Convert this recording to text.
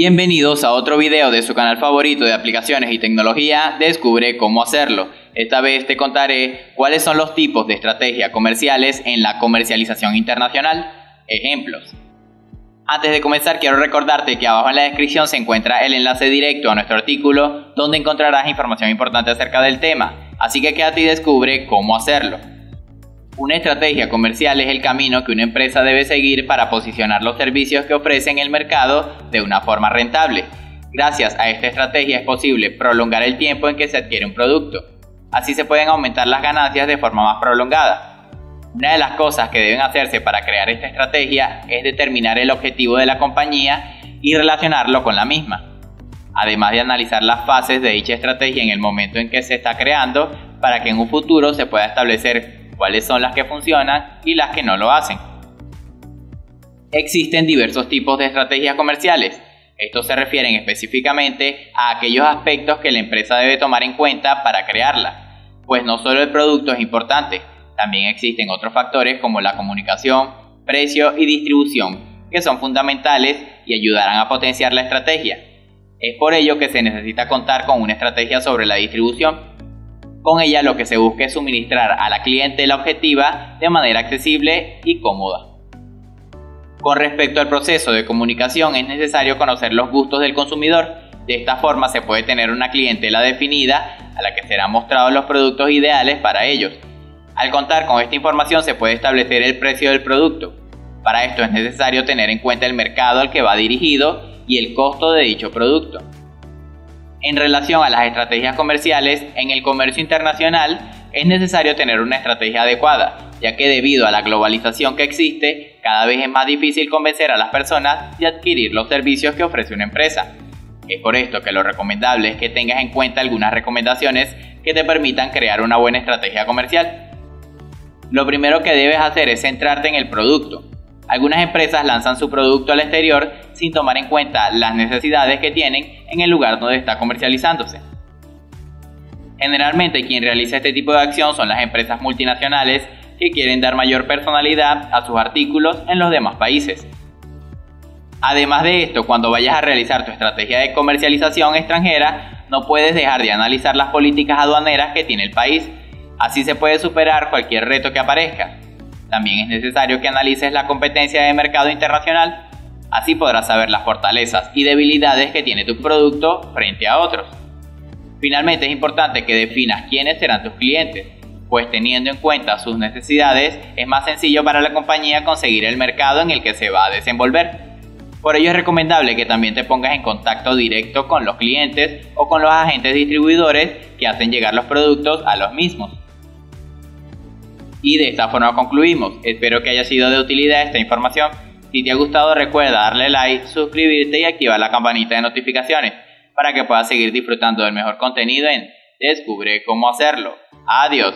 Bienvenidos a otro video de su canal favorito de aplicaciones y tecnología, Descubre cómo hacerlo. Esta vez te contaré cuáles son los tipos de estrategias comerciales en la comercialización internacional. Ejemplos. Antes de comenzar quiero recordarte que abajo en la descripción se encuentra el enlace directo a nuestro artículo donde encontrarás información importante acerca del tema, así que quédate y descubre cómo hacerlo. Una estrategia comercial es el camino que una empresa debe seguir para posicionar los servicios que ofrece en el mercado de una forma rentable. Gracias a esta estrategia es posible prolongar el tiempo en que se adquiere un producto. Así se pueden aumentar las ganancias de forma más prolongada. Una de las cosas que deben hacerse para crear esta estrategia es determinar el objetivo de la compañía y relacionarlo con la misma. Además de analizar las fases de dicha estrategia en el momento en que se está creando para que en un futuro se pueda establecer cuáles son las que funcionan y las que no lo hacen. Existen diversos tipos de estrategias comerciales. Estos se refieren específicamente a aquellos aspectos que la empresa debe tomar en cuenta para crearla, pues no solo el producto es importante, también existen otros factores como la comunicación, precio y distribución, que son fundamentales y ayudarán a potenciar la estrategia. Es por ello que se necesita contar con una estrategia sobre la distribución, con ella lo que se busca es suministrar a la cliente objetiva de manera accesible y cómoda. Con respecto al proceso de comunicación es necesario conocer los gustos del consumidor. De esta forma se puede tener una clientela definida a la que serán mostrados los productos ideales para ellos. Al contar con esta información se puede establecer el precio del producto. Para esto es necesario tener en cuenta el mercado al que va dirigido y el costo de dicho producto. En relación a las estrategias comerciales, en el comercio internacional es necesario tener una estrategia adecuada, ya que debido a la globalización que existe, cada vez es más difícil convencer a las personas de adquirir los servicios que ofrece una empresa. Es por esto que lo recomendable es que tengas en cuenta algunas recomendaciones que te permitan crear una buena estrategia comercial. Lo primero que debes hacer es centrarte en el producto, algunas empresas lanzan su producto al exterior sin tomar en cuenta las necesidades que tienen en el lugar donde está comercializándose. Generalmente quien realiza este tipo de acción son las empresas multinacionales que quieren dar mayor personalidad a sus artículos en los demás países. Además de esto, cuando vayas a realizar tu estrategia de comercialización extranjera, no puedes dejar de analizar las políticas aduaneras que tiene el país. Así se puede superar cualquier reto que aparezca. También es necesario que analices la competencia de mercado internacional, así podrás saber las fortalezas y debilidades que tiene tu producto frente a otros. Finalmente es importante que definas quiénes serán tus clientes, pues teniendo en cuenta sus necesidades es más sencillo para la compañía conseguir el mercado en el que se va a desenvolver. Por ello es recomendable que también te pongas en contacto directo con los clientes o con los agentes distribuidores que hacen llegar los productos a los mismos. Y de esta forma concluimos. Espero que haya sido de utilidad esta información. Si te ha gustado recuerda darle like, suscribirte y activar la campanita de notificaciones para que puedas seguir disfrutando del mejor contenido en Descubre cómo hacerlo. Adiós.